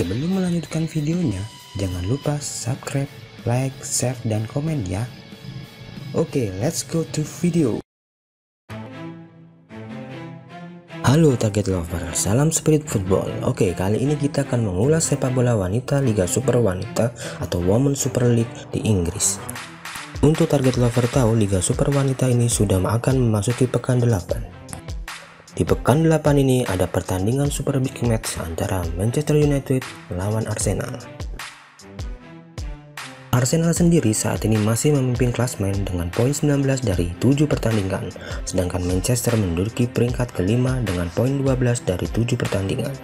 Sebelum melanjutkan videonya, jangan lupa subscribe, like, share, dan komen ya. Oke, let's go to video. Halo target lover, salam spirit football. Oke, kali ini kita akan mengulas sepak bola wanita Liga Super Wanita atau Women Super League di Inggris. Untuk target lover tahu, Liga Super Wanita ini sudah akan memasuki pekan 8. Di pekan 8 ini ada pertandingan super big match antara Manchester United melawan Arsenal. Arsenal sendiri saat ini masih memimpin klasmen dengan poin 19 dari 7 pertandingan, sedangkan Manchester menduduki peringkat kelima dengan poin 12 dari 7 pertandingan.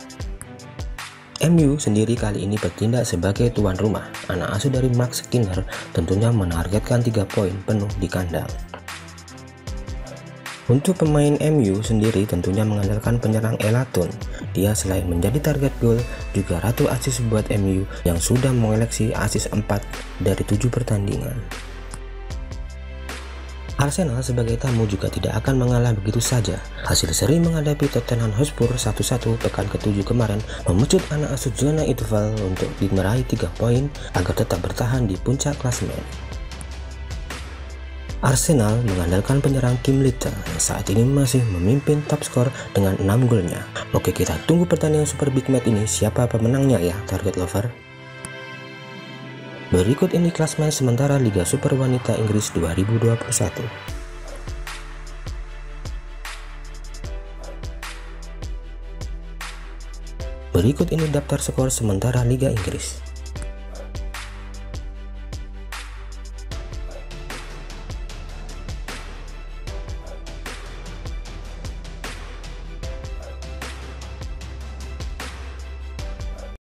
MU sendiri kali ini bertindak sebagai tuan rumah. Anak asuh dari Max Skinner tentunya menargetkan 3 poin penuh di kandang. Untuk pemain MU sendiri tentunya mengandalkan penyerang Elatun. Dia selain menjadi target gol, juga ratu asis buat MU yang sudah mengoleksi asis 4 dari 7 pertandingan. Arsenal sebagai tamu juga tidak akan mengalah begitu saja. Hasil seri menghadapi Tottenham Hotspur 1-1 pekan ke-7 kemarin memecut anak asuh zona Itval untuk dimeraih 3 poin agar tetap bertahan di puncak klasemen. Arsenal mengandalkan penyerang Kim Litter yang saat ini masih memimpin top skor dengan 6 golnya. Oke kita tunggu pertandingan Super Big Match ini siapa pemenangnya ya target lover. Berikut ini klasmen sementara Liga Super Wanita Inggris 2021. Berikut ini daftar skor sementara Liga Inggris.